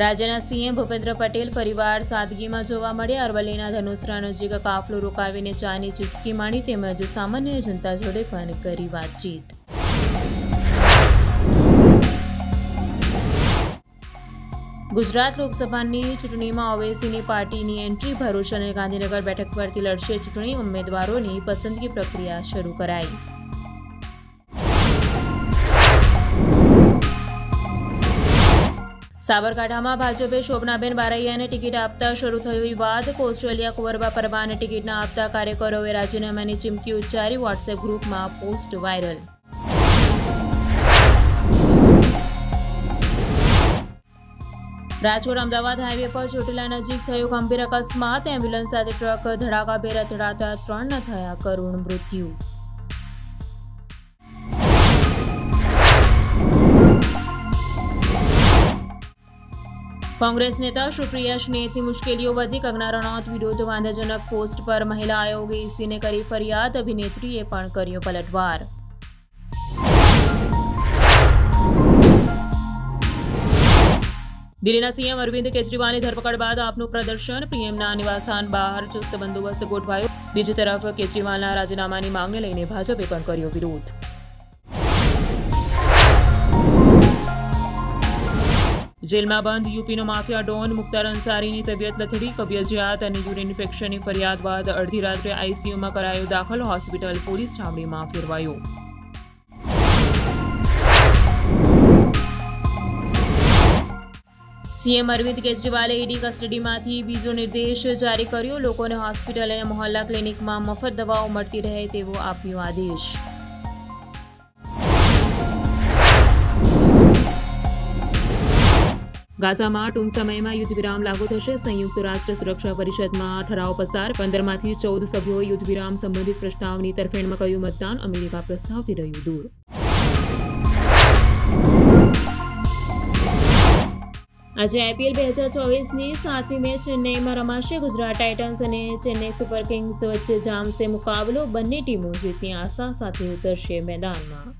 રાજ્યના સીએમ ભૂપેન્દ્ર પટેલ પરિવાર સાદગીમાં જોવા મળ્યા. અરવલ્લીના ધનુસરા નજીક કાફલો રોકાવીને ચાની ચુસ્કી માણી તેમજ સામાન્ય જનતા જોડે પણ કરી વાતચીત. ગુજરાત લોકસભાની ચૂંટણીમાં ઓવેસીની પાર્ટીની એન્ટ્રી, ભરૂચ અને ગાંધીનગર બેઠક પરથી લડશે ચૂંટણી. ઉમેદવારોની પસંદગી પ્રક્રિયા શરૂ કરાઈ. સાબરકાંઠામાં ભાજપે શોભનાબેન બારૈયાને ટિકિટ આપતા શરૂ થયો વિવાદ. કોસ્ટ્રેલિયા કુંવરબા પરમાને ટિકિટ ના આપતા કાર્યકરોએ રાજીનામાની ચીમકી ઉચ્ચારી વોટ્સએપ ગ્રુપમાં post viral. Rajkot Ahmedabad highway પર ચોટીલા નજીક થયો ગંભીર અકસ્માત. એમ્બ્યુલન્સ સાથે ટ્રક ધડાકાભેર અથડાતા ત્રણ થયા કરુણ મૃત્યુ. કોંગ્રેસ નેતા સુપ્રિયા સ્નેહથી મુશ્કેલીઓ વધી કંગના રણૌત વિરુદ્ધ વાંધાજનક પોસ્ટ પર મહિલા આયોગે ઈસીને કરી ફરિયાદ અભિનેત્રીએ પણ કર્યો પલટવાર દિલ્હીના સીએમ અરવિંદ કેજરીવાલની ધરપકડ બાદ આપનું પ્રદર્શન પીએમના નિવાસસ્થાન બહાર ચુસ્ત બંદોબસ્ત ગોઠવાયો બીજી તરફ કેજરીવાલના રાજીનામાની માંગને લઈને ભાજપે પણ કર્યો વિરોધ જેલમાં બંધ યુપીનો માફિયા ડોન મુખ્તાર અંસારીની તબિયત લથડી કબિયત અને યુરિન ઇન્ફેક્શનની ફરિયાદ બાદ અડધી રાત્રે આઈસીયુમાં કરાયો દાખલ હોસ્પિટલ પોલીસ છાવણીમાં ફેરવાયો સીએમ અરવિંદ કેજરીવાલે ઈડી કસ્ટડીમાંથી બીજો નિર્દેશ જારી કર્યો લોકોને હોસ્પિટલ અને મોહલ્લા ક્લિનિકમાં મફત દવાઓ મળતી રહે તેવો આપ્યો આદેશ ગાઝામાં ટૂંક સમયમાં યુદ્ધ વિરામ લાગુ થશે. સંયુક્ત રાષ્ટ્ર સુરક્ષા પરિષદમાં ઠરાવ પસાર. પંદરમાંથી ચૌદ સભ્યોએ યુદ્ધ વિરામ સંબંધિત પ્રસ્તાવની તરફેણમાં કહ્યું મતદાન અમેરિકા પ્રસ્તાવથી રહ્યું દૂર. આજે આઈપીએલ બે હજાર ચોવીસની સાતમી મેચ ચેન્નઈમાં રમાશે. ગુજરાત ટાઇટન્સ અને ચેન્નઈ સુપર કિંગ્સ વચ્ચે જામશે મુકાબલો. બંને ટીમો જીતની આશા સાથે ઉતરશે મેદાનમાં.